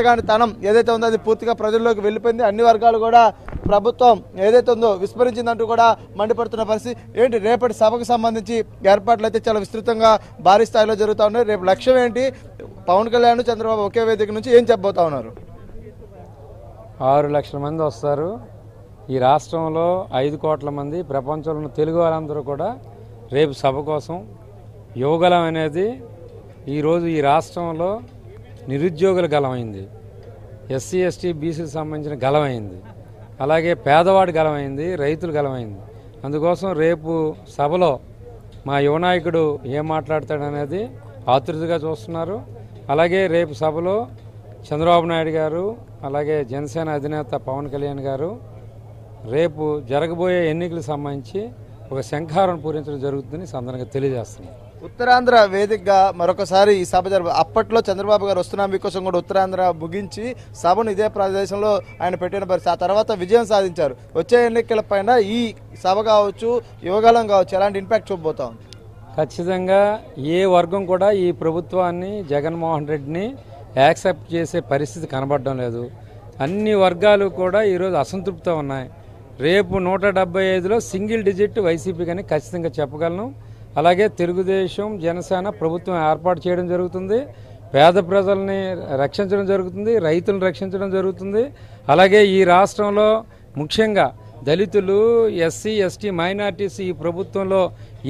కానీ తనం ఏదైతే ఉందో అది పూర్తిగా ప్రజల్లోకి వెళ్ళిపోయింది. అన్ని వర్గాలు కూడా ప్రభుత్వం ఏదైతే ఉందో విస్మరించిందంటూ కూడా మండిపడుతున్న పరిస్థితి. ఏంటి? రేపటి సభకు సంబంధించి ఏర్పాట్లు అయితే చాలా విస్తృతంగా భారీ స్థాయిలో జరుగుతూ ఉన్నాయి. రేపు లక్ష్యం ఏంటి? పవన్ కళ్యాణ్ చంద్రబాబు ఒకే వేదిక నుంచి ఏం చెప్పబోతా ఉన్నారు? ఆరు లక్షల మంది వస్తారు. ఈ రాష్ట్రంలో ఐదు కోట్ల మంది ప్రపంచంలో తెలుగు వారందరూ కూడా రేపు సభ కోసం యువగలం అనేది ఈరోజు ఈ రాష్ట్రంలో నిరుద్యోగుల గలమైంది. ఎస్సీ ఎస్టీ బీసీకి సంబంధించిన గలమైంది. అలాగే పేదవాడి గలమైంది రైతులు గలమైంది. అందుకోసం రేపు సభలో మా యువనాయకుడు ఏం మాట్లాడతాడనేది ఆతృతగా చూస్తున్నారు. అలాగే రేపు సభలో చంద్రబాబు నాయుడు గారు అలాగే జనసేన అధినేత పవన్ కళ్యాణ్ గారు రేపు జరగబోయే ఎన్నికలకు సంబంధించి ఒక శంఖారం పూరించడం జరుగుతుందని సందర్భంగా తెలియజేస్తున్నారు ఉత్తరాంధ్ర వేదికగా మరొకసారి ఈ సభ జరుపు అప్పట్లో చంద్రబాబు గారు వస్తున్నా మీకోసం కూడా ఉత్తరాంధ్ర ముగించి సభను ఇదే ప్రదేశంలో ఆయన పెట్టిన పరిస్థితి. ఆ తర్వాత విజయం సాధించారు. వచ్చే ఎన్నికల పైన ఈ సభ కావచ్చు యువగాలం కావచ్చు ఎలాంటి ఇంపాక్ట్ చూపబోతాం ఖచ్చితంగా ఏ వర్గం కూడా ఈ ప్రభుత్వాన్ని జగన్మోహన్ రెడ్డిని యాక్సెప్ట్ చేసే పరిస్థితి కనబడడం లేదు. అన్ని వర్గాలు కూడా ఈరోజు అసంతృప్తితో ఉన్నాయి. రేపు నూట డెబ్బై ఐదులో సింగిల్ డిజిట్ వైసీపీ కానీ ఖచ్చితంగా చెప్పగలను. అలాగే తెలుగుదేశం జనసేన ప్రభుత్వం ఏర్పాటు చేయడం జరుగుతుంది. పేద ప్రజల్ని రక్షించడం జరుగుతుంది రైతులను రక్షించడం జరుగుతుంది. అలాగే ఈ రాష్ట్రంలో ముఖ్యంగా దళితులు ఎస్సీ ఎస్టీ మైనార్టీస్ ఈ ప్రభుత్వంలో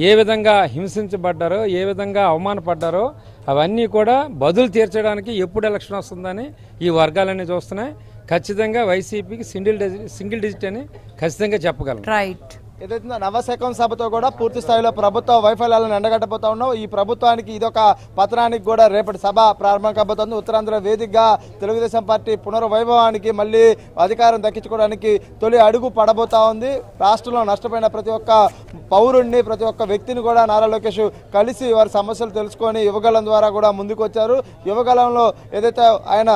ఏ విధంగా హింసించబడ్డారో ఏ విధంగా అవమానపడ్డారో అవన్నీ కూడా బదులు తీర్చడానికి ఎప్పుడు ఎలక్షన్ వస్తుందని ఈ వర్గాలన్నీ చూస్తున్నాయి. ఖచ్చితంగా వైసీపీకి సింగిల్ డిజిట్ సింగిల్ డిజిట్ అని ఖచ్చితంగా చెప్పగలం. రైట్ ఏదైతే నవశకం సభతో కూడా పూర్తి స్థాయిలో ప్రభుత్వ వైఫల్యాలను ఎండగట్టబోతా ఉన్నాం ఈ ప్రభుత్వానికి ఇదొక పత్రానికి కూడా రేపటి సభ ప్రారంభం కాబోతోంది. ఉత్తరాంధ్ర వేదికగా తెలుగుదేశం పార్టీ పునర్వైభవానికి మళ్ళీ అధికారం దక్కించుకోవడానికి తొలి అడుగు పడబోతా ఉంది. రాష్ట్రంలో నష్టపోయిన ప్రతి ఒక్క పౌరుణ్ణి ప్రతి ఒక్క వ్యక్తిని కూడా నారా లోకేష్ కలిసి వారి సమస్యలు తెలుసుకొని యువగలం ద్వారా కూడా ముందుకు వచ్చారు యువగలంలో ఏదైతే ఆయన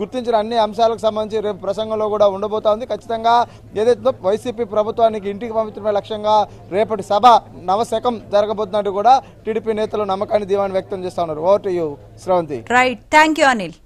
గుర్తించిన అన్ని అంశాలకు సంబంధించి రేపు ప్రసంగంలో కూడా ఉండబోతా ఉంది. ఖచ్చితంగా ఏదైతే వైసీపీ ప్రభుత్వానికి ఇంటికి పంపించడమే లక్ష్యంగా రేపటి సభ నవశకం జరగబోతున్నట్టు కూడా టీడీపీ నేతలు నమ్మకాన్ని దీవాన్ని వ్యక్తం చేస్తా ఉన్నారు. Over to you Shravanthi right thank you Anil